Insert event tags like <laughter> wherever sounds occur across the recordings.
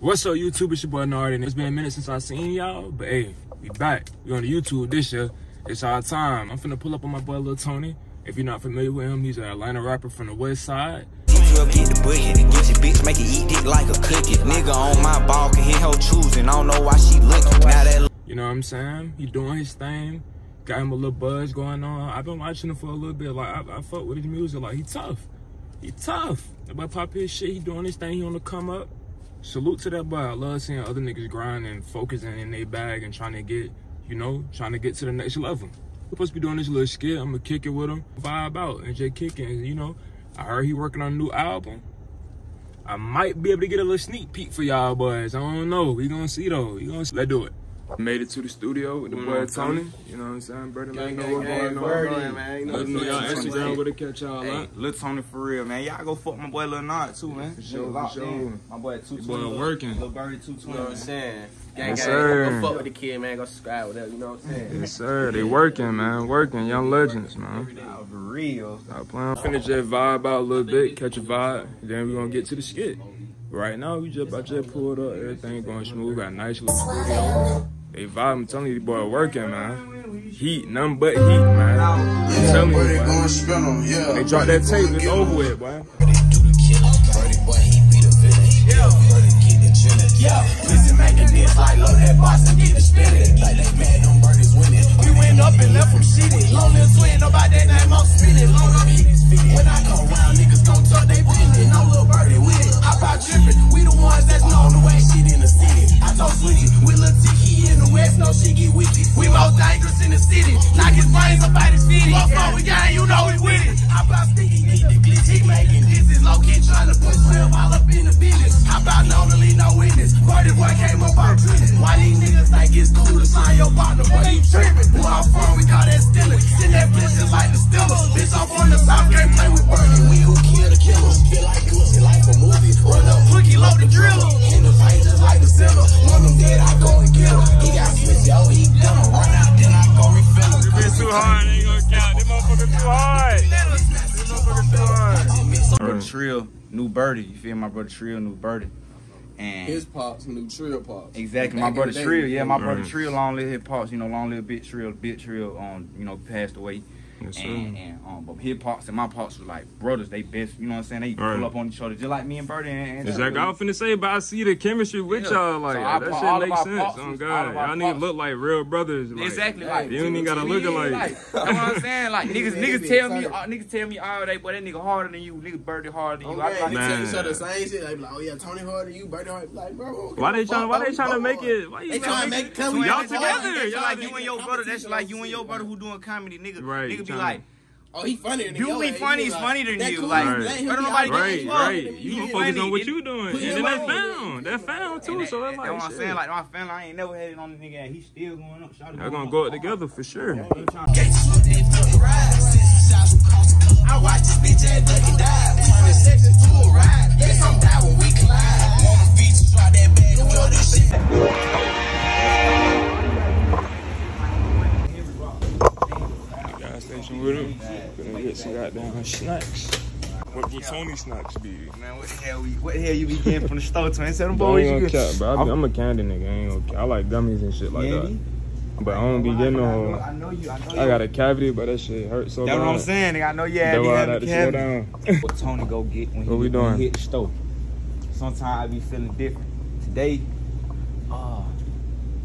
What's up, YouTube? It's your boy Nard, and it's been a minute since I seen y'all, but hey, we back. We on the YouTube this year. It's our time. I'm finna pull up on my boy Lil Tony. If you're not familiar with him, he's an Atlanta rapper from the West Side. Get the bucket, get your bitch, make it eat dick like a cookie. Nigga on my ball can hit her choosing. I don't know why she looking. Now that You know what I'm saying? He doing his thing. Got him a little buzz going on. I've been watching him for a little bit. Like I, I fuck with his music. Like he tough. He tough. Boy pop his shit. He doing his thing. He on the come up. Salute to that boy. I love seeing other niggas grinding, and focusing in their bag and trying to get, you know, trying to get to the next level. We're supposed to be doing this little skit. I'm gonna kick it with him, vibe out, and just kicking. You know, I heard he working on a new album. I might be able to get a little sneak peek for y'all boys. I don't know. We gonna see though. We gonna see. Let's do it. Made it to the studio with the boy Tony. You know what I'm saying? Brother, let me know what's going on. Birdie, man. You know Let me know y'all? Instagram where to catch y'all Hey, at. Lil Tony for real, man. Y'all go fuck my boy Lil Nard too, man. For sure, for sure. My boy at Your 220. boy working. Lil Birdie 220. You know 220. what I'm saying? Gang, Yes, gang. sir. Go fuck with the kid, man. Go subscribe, whatever. You know what I'm saying? Yes, sir. They working, man. Working. Young legends, man. For real. Stop playing. Finish that vibe out a little bit, catch a vibe, then we gonna get to the skit. Right now, we just about to pulled up, everything going smooth, got a nice little studio. They vibe, I'm telling you, the boy working, man. Heat, nothing but heat, man. I'm telling you, But it boy. gon' spin 'em, yeah. They drop that tape, it's over with, boy. Niggas think cool to sign your partner, but you tripping? Who our phone, we call that stealing. Send that bitch just like the Steelers. Bitch, I'm from the South, can't play with Bernie. We who kill the killers. Feel like pussy, like a movie. Run up, hooky, load the driller. In the paint just like the center. When I'm dead, I go and get him. He got switch, yo, he done Run out, then I go refill him. It's too hard, ain't gonna count. Them motherfuckers too hard. Them motherfuckers too hard. Brother Trill, new birdie. You feel my brother Trill, new birdie. And His pops, new Trill pops. Exactly, my brother the Trill. Yeah, my brother Trill, long live his pops. You know, long live Big Trill. Big Trill, um, you know, passed away. Yes, and, and um, but his pops and my pops were like brothers. They best, you know what I'm saying? They Right. pull up on each other just like me and Birdie. And, and Exactly. I was finna say, but I see the chemistry with Yeah. y'all. Like So I- that all shit of makes sense. Oh God, all of our y'all niggas pops- look like real brothers. Like, Exactly, like you don't even gotta look alike. Like, that's what I'm saying. Like niggas, niggas tell me, uh, niggas tell me all day, boy, that nigga harder than you. Nigga Birdie harder than you. I Okay, like, they tell each other the same shit. They be like, oh yeah, Tony harder than you, Birdie harder. Like, bro, Why they fuck, trying? Why they bro, trying to make it? Why you They trying to make tell Twin, me y'all together. That's Y'all like you and your brother. That's like you and your brother who doing comedy, nigga. Right, Nigga be like, Oh, he funnier than You your be funny, He he's like, funnier than you, cool, like, let him better be nobody honest. get Right, you right. up. You You gonna focus on what you doing, and then that's found. That found too. And So that- that's that's what I'm saying. Like my family, I ain't never had it on the nigga, and he still going up. Shawty Y'all going gonna go it hard. together for sure. Gates swoop, they flip the ride. Six shots across the coast. I watch this bitch ass duck and dive. Turn section to a ride. Yes, I'm down when we collide. On the beach, drop that bag and blow this shit. With him. Gonna get some goddamn snacks. What would Tony snacks be? Man, what the hell? We, what the hell you be getting from the store? Twin, tell them I boys ain't you gonna good. cap, bro. I be- I'm a candy nigga. I ain't gonna. I like gummies and shit like Candy? that. But I don't be getting no. I know you. I know you. I got a cavity, but that shit hurts so That's bad. what I'm saying. Nigga. I know you had That's to why I have had the to slow down. <laughs> What Tony go get when he, What we when he hit the stove. Sometimes I be feeling different. Today, uh,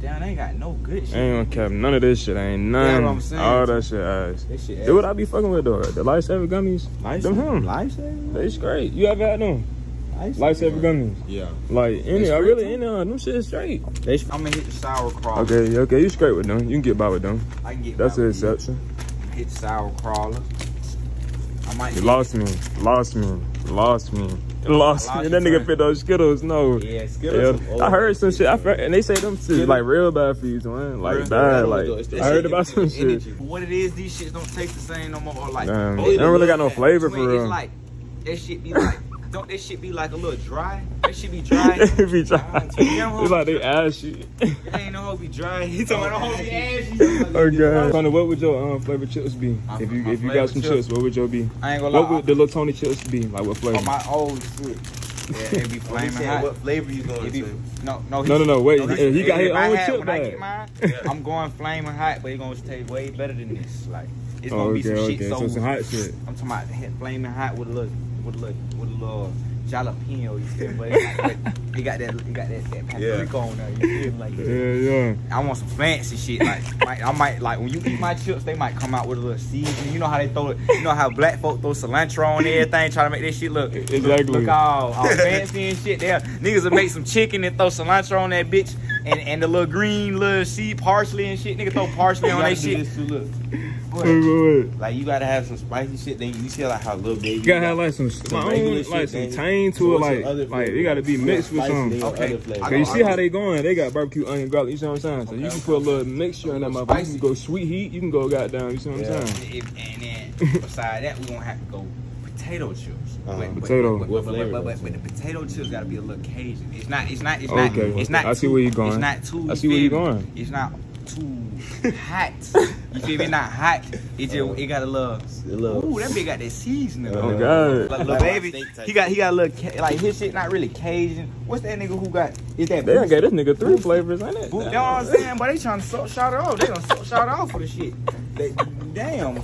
damn, ain't got no good shit. I ain't gonna cap none of this shit. I ain't none. what I'm saying. All that shit ass. That shit. Do what I be fucking with though. The lifesaver gummies. Life Them him. Lifesaver. They straight. You ever had them? Lifesaver gummies. Yeah. Like any, I really any of them shit straight. They, I'm gonna hit the sour crawler. Okay, okay, you straight with them. You can get by with them. I can get. That's an exception. Hit the sour crawler. I might. You lost me, lost me, lost me, lost lost That nigga fit those Skittles. No. Yeah, Skittles. Yeah. I heard some shit. I heard, and they say them shit like real bad for you, man. Like bad. Like I heard about some shit. energy. What it is, these shits don't taste the same no more. Or like, oh, they don't really got no flavor for real. It's like that shit be like. Don't that shit be like a little dry? That shit be <laughs> dry. it be dry. It's like they ass you. It ain't no hoe be dry. <laughs> He talking about no hoe be ashy. Okay. Tony, what would your um, flavor chips be? My- if you if you got some chips? chips, what would your be? I ain't gonna lie. What would the little Tony chips be? Like what flavor? Oh, my old shit. Yeah, it be <laughs> flaming hot. What flavor you going be, to? no, no, No, no, no, wait. no, He- he got his own had- chip bag. get mine, I'm going flaming hot, but it's gonna taste way better than this. Like it's gonna Oh, be some okay. shit. So So, some hot shit. I'm talking about flaming hot with a little, with a little, with a little jalapeno. You feel me? But it got that, <laughs> it got that, it that, that paprika on there. You feel me? Like Yeah, yeah. I want some fancy shit. Like, might, I might like when you eat my chips, they might come out with a little seasoning. You know how they throw it. You know how black folk throw cilantro on <laughs> everything, try to make this shit look Exactly. look, look all, all fancy and shit. There, niggas will make some chicken and throw cilantro on that bitch, and and the little green little seed parsley and shit. Nigga throw parsley on that shit. This too, look. Wait, wait, wait. Like you gotta have some spicy shit. Then you see like how little baby. You gotta have like some, my regular own, shit, like some then tang to it, other like, like it gotta be mixed with some. they Okay. other flavors. I So you see how they going? They got barbecue, onion, garlic. You see what I'm saying? So you can put a little mixture in that motherfucker. You can go sweet heat. You can go goddamn. You see what I'm saying? And then <laughs> beside that, we gonna have to go potato chips. Uh-huh. But- but- Potato. But, What but, but, flavor? but, but, but the potato chips gotta be a little Cajun. It's not. It's not. It's not. Okay. It's not. I see where you're going. It's not too. I see where you're going. It's not too hot. You feel me? Not hot. It just. It got a little. A little- Ooh, that bitch got that seasoning. Oh on god. Like, little Like baby, he got he got a little like his shit not really Cajun. What's that nigga who got? Is that They done Boosie? gave this nigga three flavors, ain't it? Boo- You know what I'm saying? But they trying to suck shot it off. They gonna suck shot it off for the shit. They, <laughs> damn. That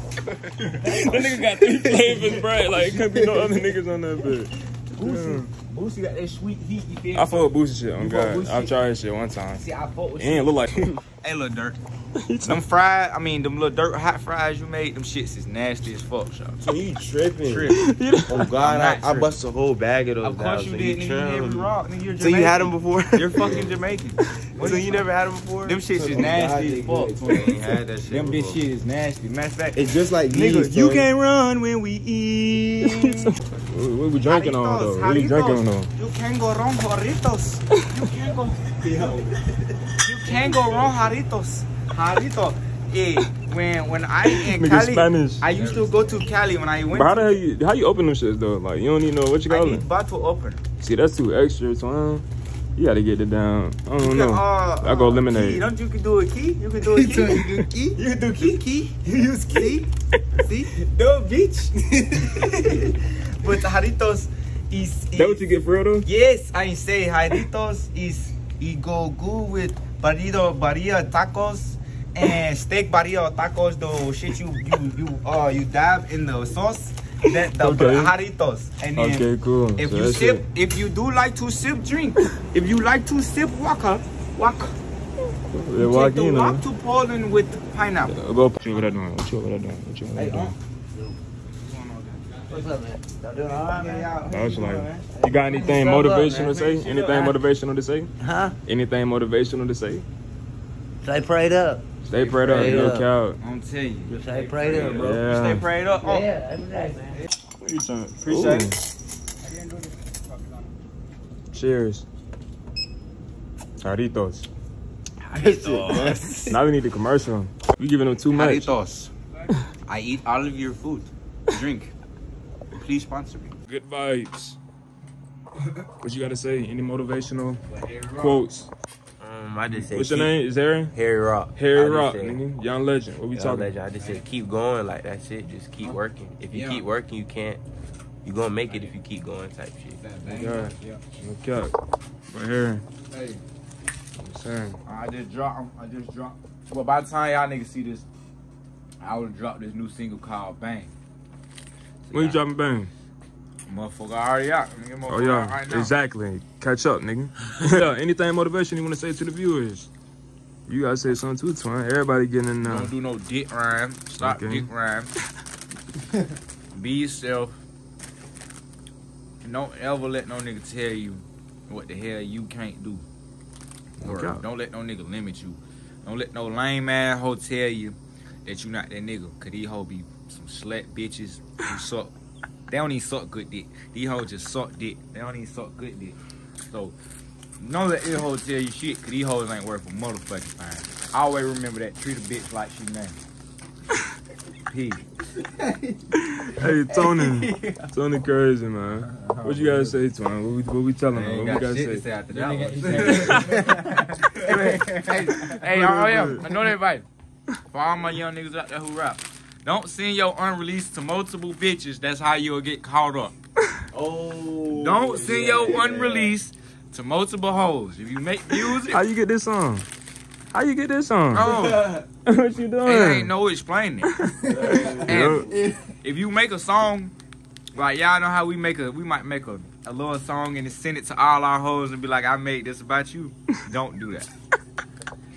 nigga got three flavors, bro. Like it <laughs> couldn't be no other niggas on that bitch. Boosie, Boosie got that sweet heat. You feel me? I fuck with Boosie shit on You God. I've shit? tried his shit one time. See, I fuck with It ain't look like. <laughs> Hey, little dirt. <laughs> them fried, I mean, them little dirt hot fries you made, them shits is nasty as fuck, y'all. So you tripping? Tripping. Oh God, I'm I, bust a whole bag of those. Of course down, you so did, nigga. You every rock, nigga. You're Jamaican. So you had them before? You're fucking Jamaican. <laughs> so you never had them before? Them shits is nasty God, as fuck. good. had that shit Them bitch shit is nasty. Matter of fact, It's just like nigga, these, you can't run when we eat. What <laughs> what we drinking on though? What you drinking on though? You can't go wrong, Jarritos. You can't go. Can't go wrong, Jarritos. Jarrito. Hey, when when I in <laughs> Nigga Cali, Spanish. I used to go to Cali when I went. But how the hell you how you open them shits though? Like you don't even know what you got. I need bottle opener. See that's too extra, twin. You gotta get it down. I don't know. Uh, I go uh, lemonade. Key. Don't you can do a key? You can do a <laughs> key. you do key. You can do key. Key. You use key. See? <laughs> No bitch. but Jarritos is. That what you get for real though? Yes, I say Jarritos is it go good with birria barilla tacos and steak birria tacos. The shit you you you uh you dab in the sauce. That the Okay. And then Okay, cool. if So you sip, it. if you do like to sip drink, if you like to sip vodka, vodka. Yeah, walk Take the in. walk to Poland with pineapple. Uh, Go. What you over there doing? What you over there doing? What you over there doing? What's up, man? Y'all doing all right, man? Y'all- I was like, you got anything motivational to say? Shut Anything man. motivational to say? Huh? Anything motivational to say? Stay prayed up. Stay prayed up, prayed no up. count. I'm telling you. Stay prayed up, bro. Yeah. Stay prayed up. Oh. Yeah, every day, man. What are you trying? Appreciate Ooh. it. Cheers. Caritos. <laughs> Now we need the commercial. We giving them too much. Jarritos. I eat all of your food. Drink. Please sponsor me. Good vibes. What you gotta say? Any motivational quotes? Um, I just say. What's your name? Is Aaron? Harry Rock. Harry Rock, say- nigga. Young legend. What we Young talking? legend. I just said keep going like that's it. Just keep working. If you Yeah. keep working, you can't. You gonna make it if you keep going type shit. Yeah. No cap. Right here. Hey, I'm saying. I just dropped. I just dropped. Well, by the time y'all niggas see this, I would have dropped this new single called Bang. When you dropping bang? Motherfucker already out. Nigga, Oh yeah, right now. exactly. Catch up, nigga. <laughs> yeah. Anything motivation you wanna say to the viewers? You gotta say something too, twin. Everybody getting in now. Don't do no dick rhyme. Stop Okay. dick rhyme. <laughs> Be yourself. And don't ever let no nigga tell you what the hell you can't do. Or Okay. don't let no nigga limit you. Don't let no lame ass hoe tell you that you not that nigga. Cause these hoe be some slut bitches who suck. They don't even suck good dick. These hoes just suck dick. They don't even suck good dick. So don't let these hoes tell you shit. Cause these hoes ain't worth a motherfucking thing. Always remember that. Treat a bitch like she name. <laughs> Peace. Hey Tony, <laughs> Tony crazy man. What you gotta say, twin? What we, what we telling them? What we gotta say? after that. <laughs> hey, hey, oh yeah, I know that advice. <laughs> For all my young niggas out there who rap, don't send your unreleased to multiple bitches. That's how you'll get caught up. <laughs> Oh. Don't send your unreleased to multiple hoes. If you make music, How you get this song? How you get this song? oh, <laughs> what you doing? it ain't no explaining. and if you make a song, like y'all know how we make a, we might make a, a little song and then send it to all our hoes and be like, I made this about you. Don't do that.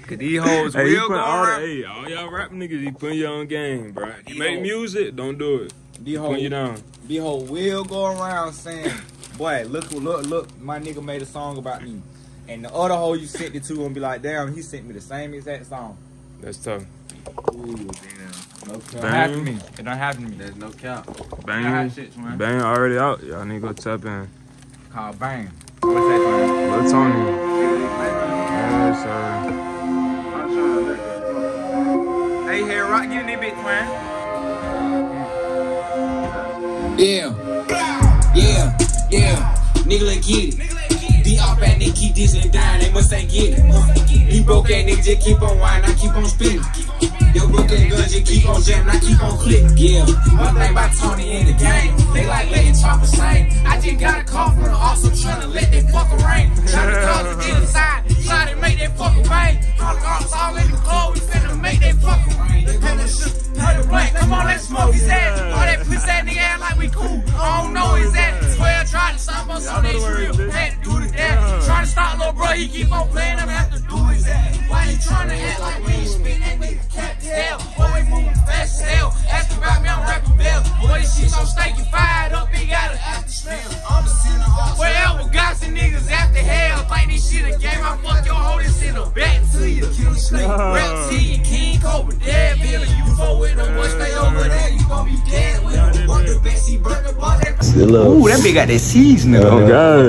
Cause these hoes Hey, you will go all, the, hey, all y'all rap niggas, you putting your own game, bro. You Yo. make music, don't do it. These Putting you hoes, down. these hoes will go around saying, boy, look, look, look, my nigga made a song about me. And the other hoe you sent it to and be like, damn, he sent me the same exact song. That's tough. Ooh, damn. No It cap. don't happen to me. It don't happen to me. There's no cap. Bang, shit, bang already out. Y'all need to go tap in. Called Bang. What's that, man? Lil Tony. Yes, sir. Rock, get in that bitch, man. Yeah. Yeah. Yeah. Nigga, let get it. Be off bad nigga keep this and dying, they must ain't get it. He broke that nigga just keep on whining, I keep on spinning. Yo, broke that gun just keep on jamming, I keep on clicking. Yeah. One thing about Tony in the game, they like letting chopper sing. I just got a call from the also trying to Snake, king cobra, dead villain. You with them, over there, you gon' be dead with them. The Bessie Burger, boy, that Ooh, that bitch got that seasoning. Oh, God.